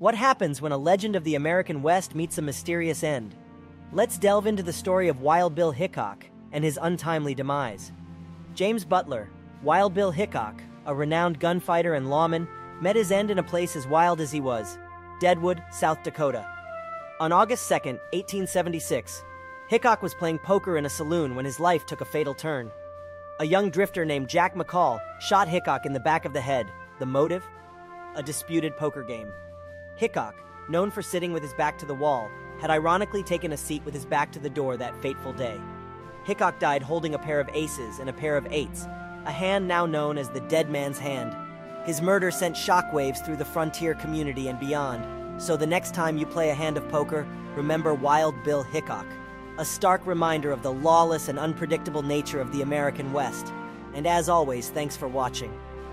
What happens when a legend of the American West meets a mysterious end? Let's delve into the story of Wild Bill Hickok and his untimely demise. James Butler, Wild Bill Hickok, a renowned gunfighter and lawman, met his end in a place as wild as he was Deadwood, South Dakota. On August 2, 1876, Hickok was playing poker in a saloon when his life took a fatal turn. A young drifter named Jack McCall shot Hickok in the back of the head. The motive? A disputed poker game. Hickok, known for sitting with his back to the wall, had ironically taken a seat with his back to the door that fateful day. Hickok died holding a pair of aces and a pair of eights, a hand now known as the dead man's hand. His murder sent shockwaves through the frontier community and beyond, so the next time you play a hand of poker, remember Wild Bill Hickok, a stark reminder of the lawless and unpredictable nature of the American West. And as always, thanks for watching.